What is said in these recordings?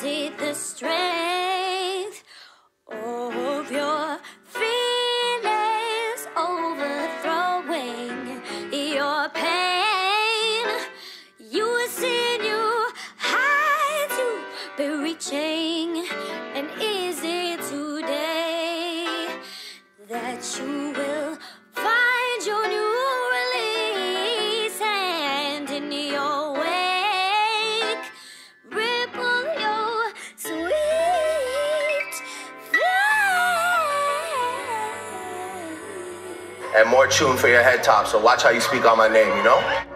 see the strength of your feelings overthrowing your pain. You will see new heights you be reaching, and is it today that you? and more tune for your head top. So watch how you speak on my name, you know?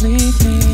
complete me.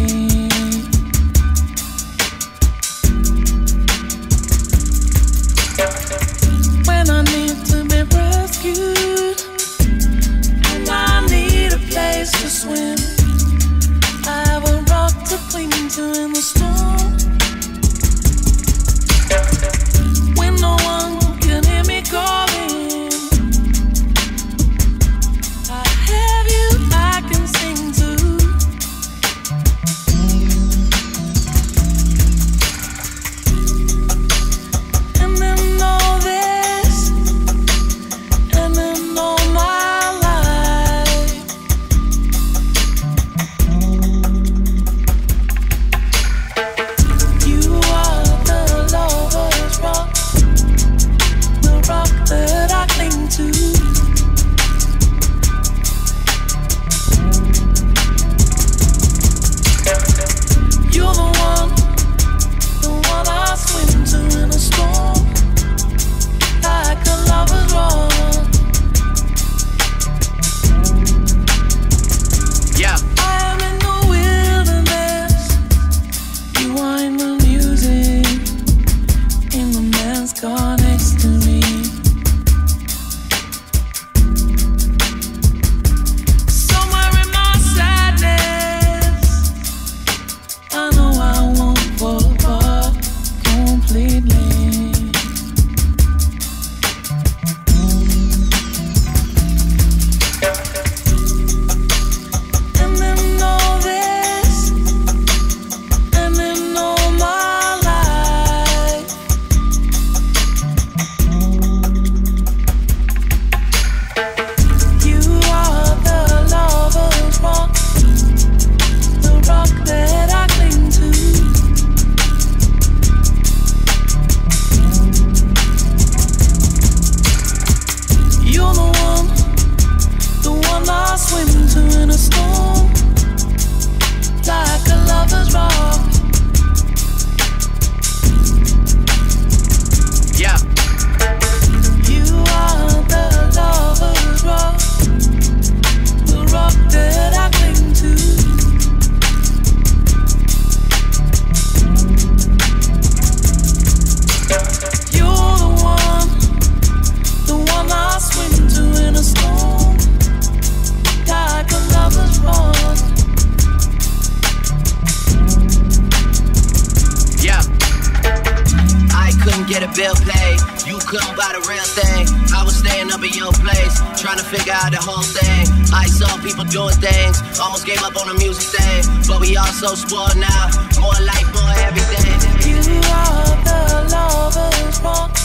get a bill paid. You couldn't buy the real thing. I was staying up in your place, trying to figure out the whole thing. I saw people doing things, almost gave up on the music thing. But we all so spoiled now, more life, more everything. You are the lover's wrong.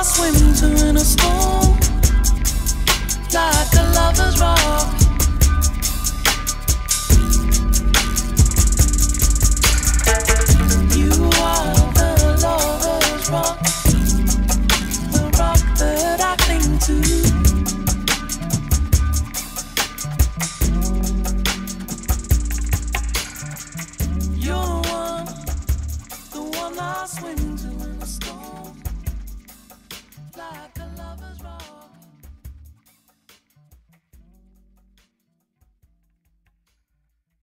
lost winter in a storm, like a lover's rock. You are the lover's rock, the rock that I cling to. You're the one, the one I swim to in a storm.